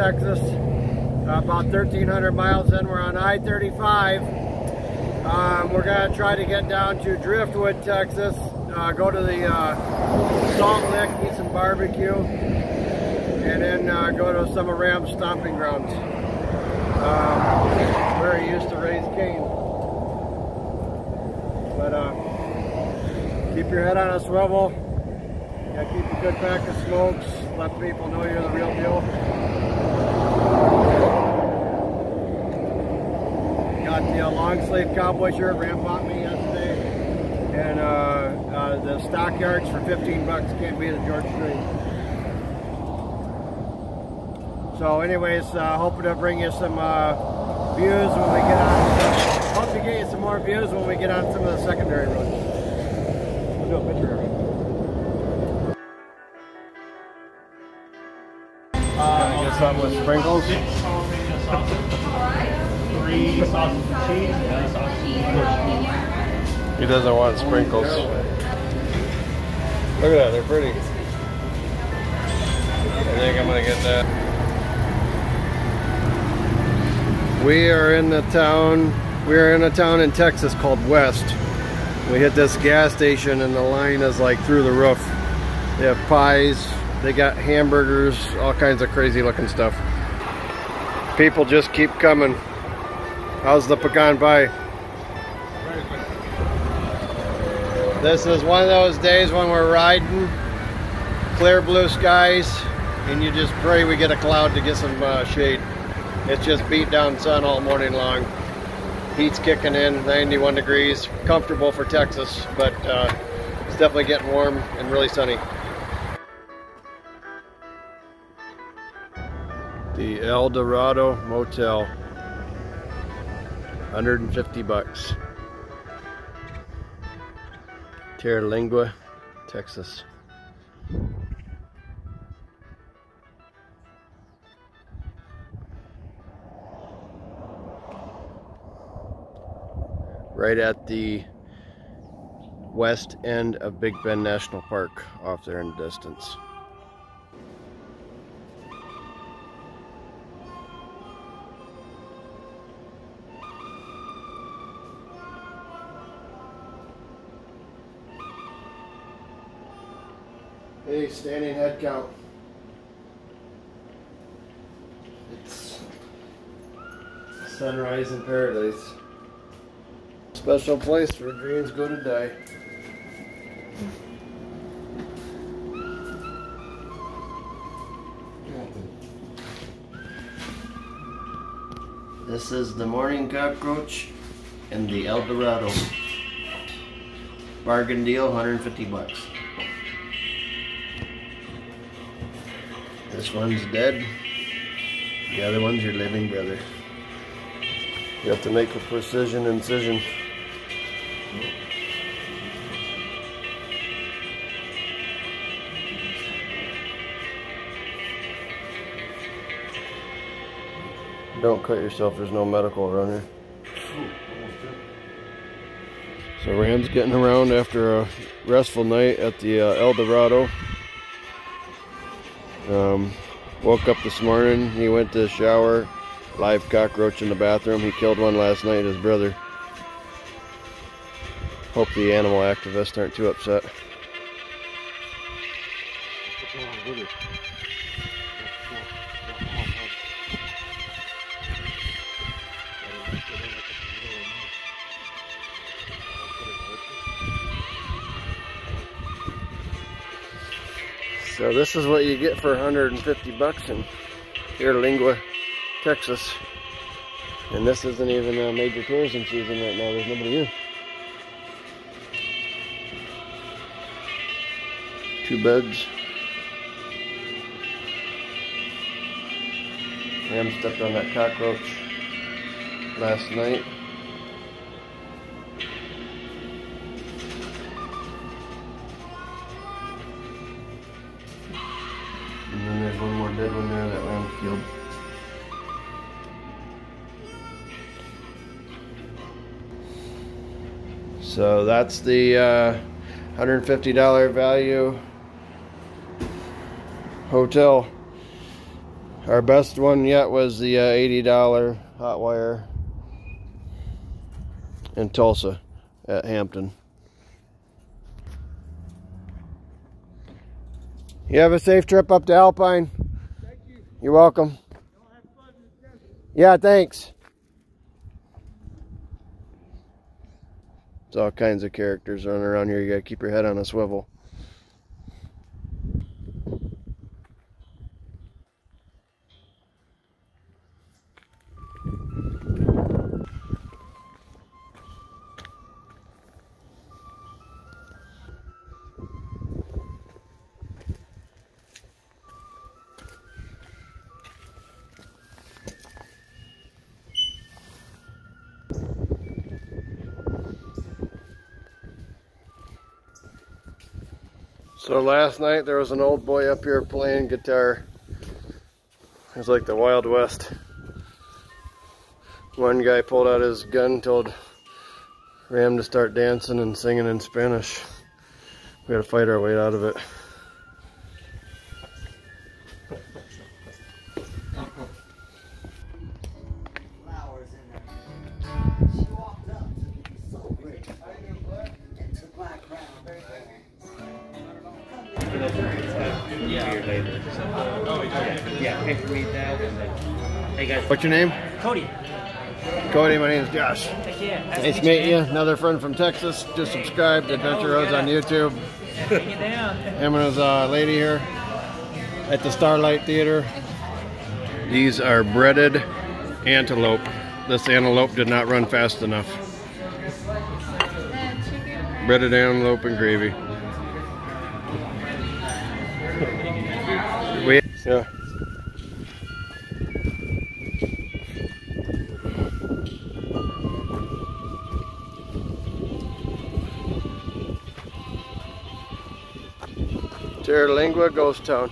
Texas. About 1,300 miles in, we're on I-35. Um, we're going to try to get down to Driftwood, Texas. Uh, go to the uh, Salt Lick, eat some barbecue, and then uh, go to some of Ram's stomping grounds, um, where he used to raise cane. But uh, keep your head on a swivel. Yeah, keep a good pack of smokes. Let people know you're the real deal. Got the uh, long sleeve cowboy shirt Ram bought me yesterday. And uh, uh, the stockyards for 15 bucks can't beat a George Strait. So anyways, uh, hoping to bring you some uh, views when we get on. Hope to get you some more views when we get on some of the secondary roads. We'll do a picture some with sprinkles. Three of cheese and sausage. He doesn't want sprinkles. Look at that, they're pretty. I think I'm gonna get that. We are in the town, we are in a town in Texas called West. We hit this gas station and the line is like through the roof. They have pies, they got hamburgers, all kinds of crazy looking stuff. People just keep coming. How's the pecan pie? This is one of those days when we're riding, clear blue skies, and you just pray we get a cloud to get some uh, shade. It's just beat down sun all morning long. Heat's kicking in, 91 degrees, comfortable for Texas, but uh, it's definitely getting warm and really sunny. The El Dorado Motel, 150 bucks. Terlingua, Texas. Right at the west end of Big Bend National Park off there in the distance. Standing head count. It's sunrise in paradise. Special place where dreams go to die. This is the morning cockroach and the El Dorado. Bargain deal, 150 bucks. One's dead. The other one's your living brother. You have to make a precision incision. Don't cut yourself, there's no medical around here. So Ram's getting around after a restful night at the uh, El Dorado. Um, woke up this morning, he went to shower, live cockroach in the bathroom. He killed one last night, his brother. Hope the animal activists aren't too upset. So this is what you get for 150 bucks in Terlingua, Texas. And this isn't even a major tourism season right now. There's nobody here. Two beds. Ram stepped on that cockroach last night. That's the uh, $150 value hotel. Our best one yet was the uh, $80 Hotwire in Tulsa at Hampton. You have a safe trip up to Alpine. Thank you. You're welcome. Have fun in the desert. Yeah, thanks. There's all kinds of characters running around here. You gotta keep your head on a swivel. So last night there was an old boy up here playing guitar. It was like the Wild West. One guy pulled out his gun, told Ram to start dancing and singing in Spanish. We had to fight our way out of it. What's your name? Cody. Cody, my name is Josh. Heck yeah. Nice to meet you. Another friend from Texas. Just subscribed to Adventure Rhoades on YouTube. Bring it down. Him and his uh, lady here at the Starlight Theater. These are breaded antelope. This antelope did not run fast enough. Breaded antelope and gravy. We, yeah. Terlingua Ghost Town.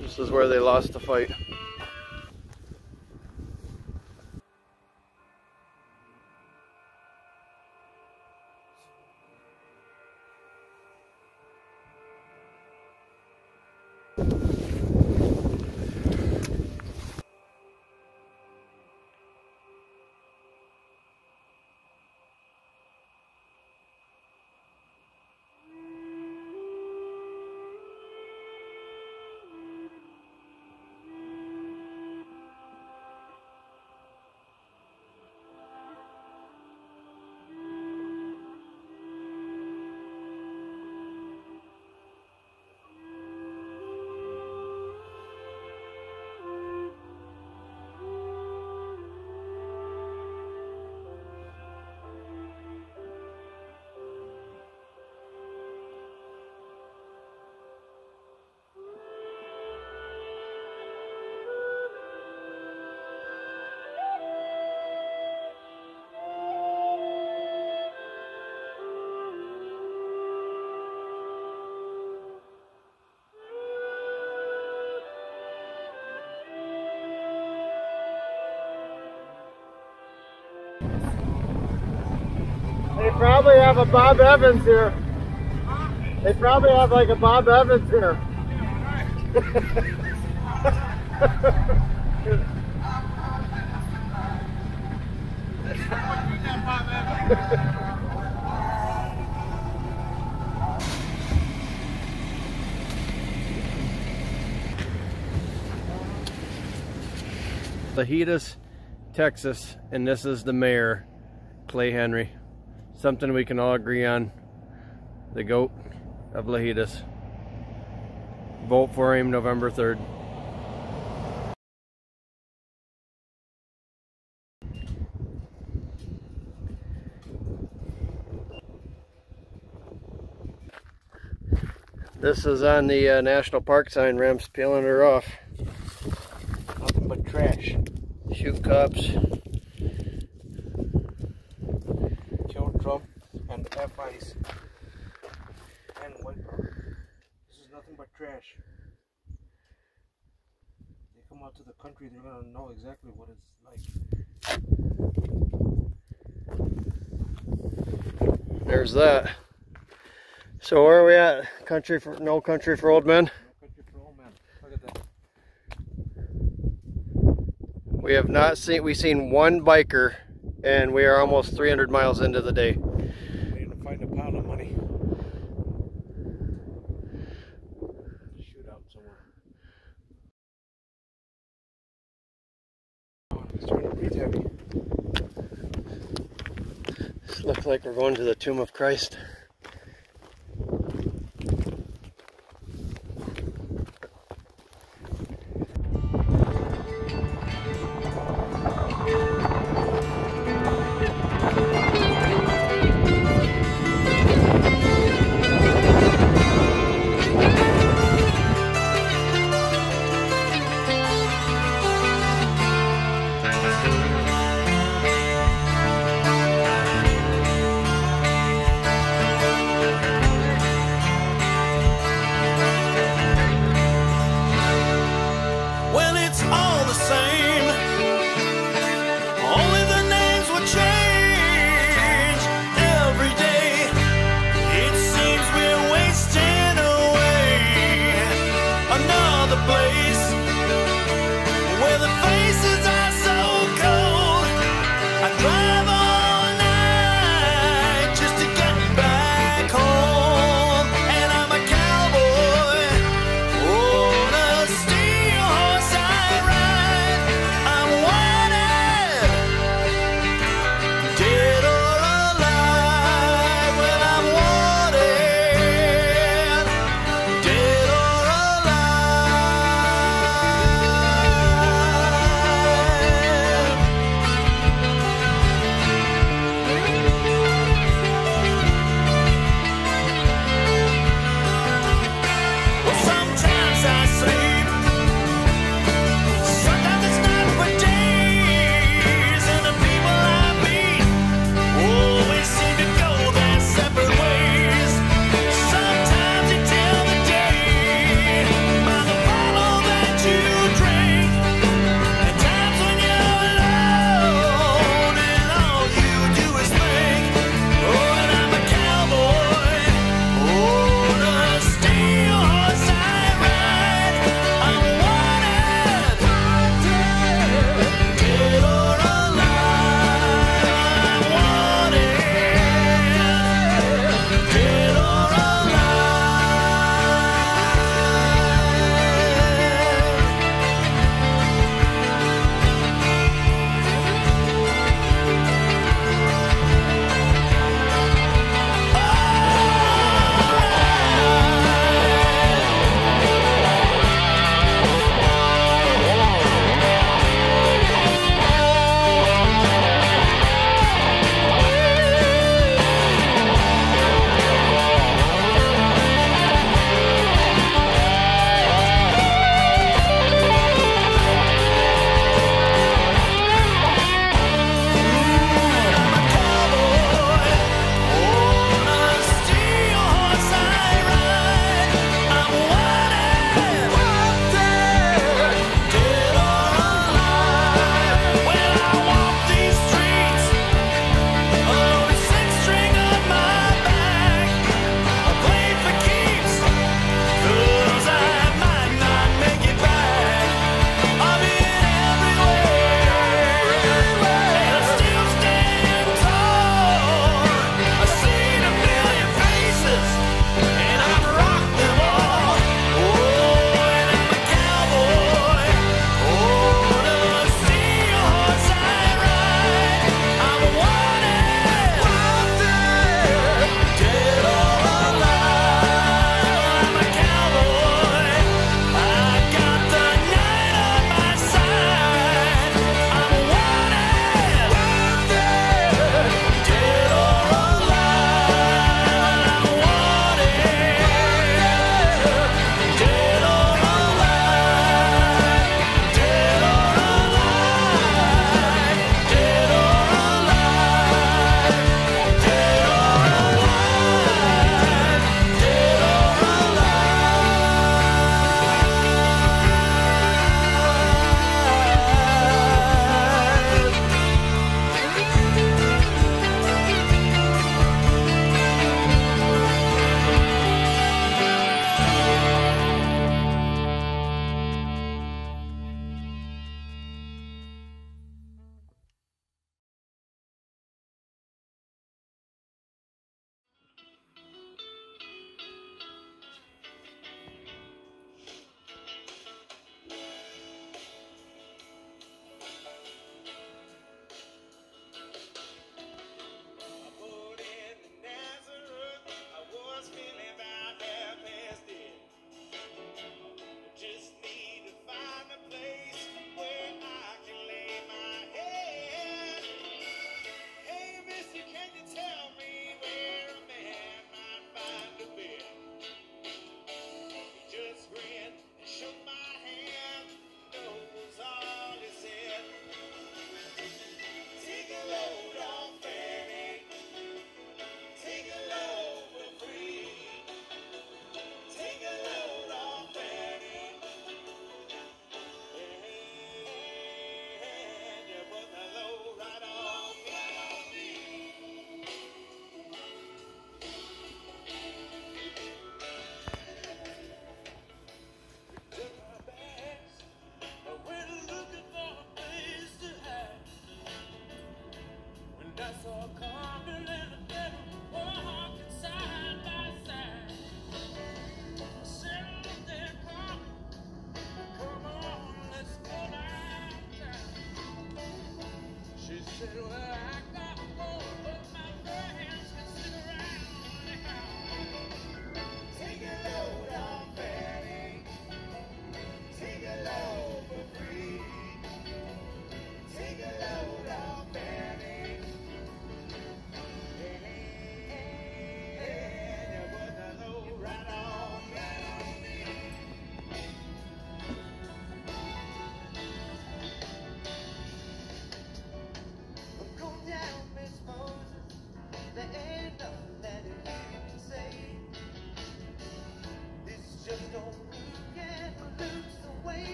This is where they lost the fight. Probably have a Bob Evans here. They probably have like a Bob Evans here. Lajitas, Texas, and this is the mayor, Clay Henry. Something we can all agree on. The goat of Lajitas. Vote for him November 3rd. This is on the uh, national park sign. Ram's peeling her off. Nothing but trash. Shoot cops. half ice and. This is nothing but trash. They come out to the country, they're gonna know exactly what it's like. There's that. So where are we at? Country for no country for old men. No country for old men. Look at that. We have not seen we seen one biker and we are almost 300 miles into the day. Like we're going to the tomb of Christ.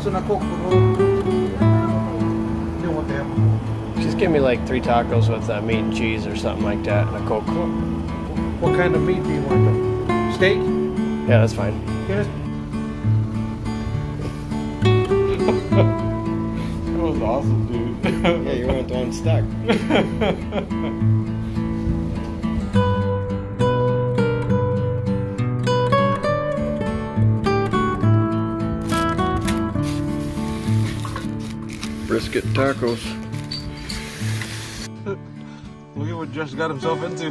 Okay, meron na coke. You want to? Just give me like three tacos with uh, meat and cheese or something like that and a Coke. What kind of meat do you want? Steak? Yeah, that's fine. Yes. That was awesome, dude. Yeah, you weren't the one stuck. Brisket tacos. Look at what Josh got himself into.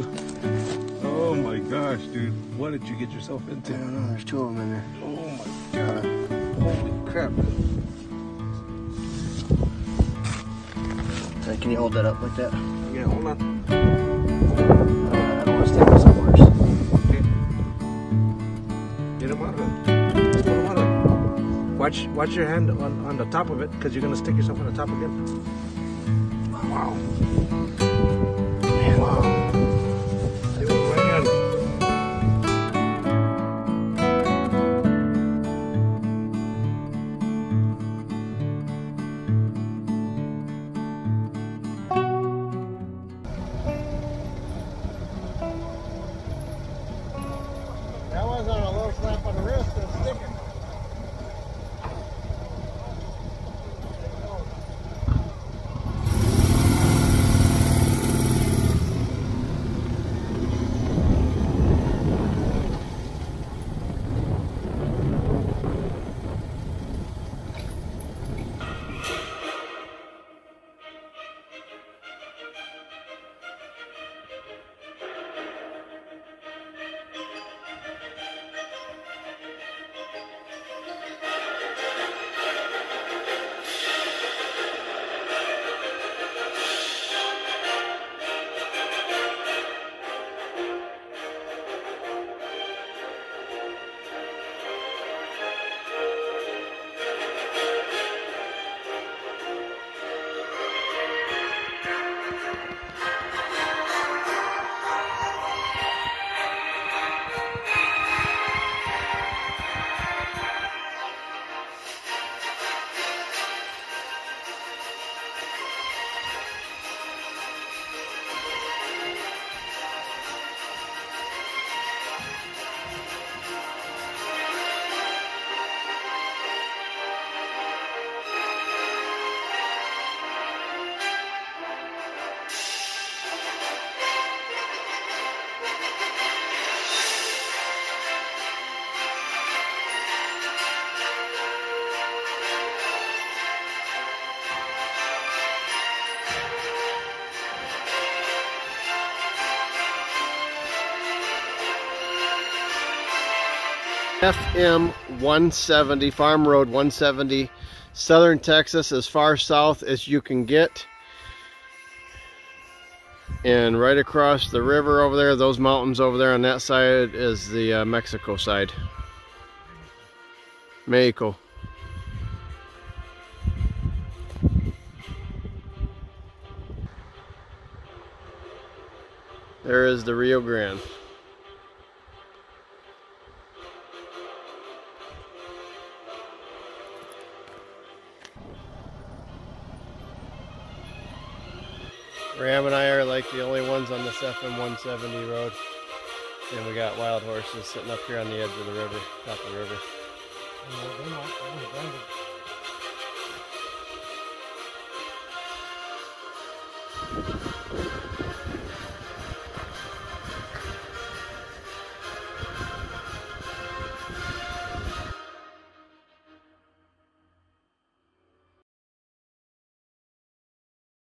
Oh my gosh, dude. What did you get yourself into? I don't know, there's two of them in there. Oh my god. Holy crap. So can you hold that up like that? Yeah, hold on. Watch, watch your hand on, on the top of it because you're going to stick yourself on the top again. Wow. Wow. FM 170, Farm Road 170, Southern Texas, as far south as you can get. And right across the river over there, those mountains over there on that side is the uh, Mexico side. Mexico. There is the Rio Grande. Ram and I are like the only ones on this FM 170 road. And we got wild horses sitting up here on the edge of the river, top of the river.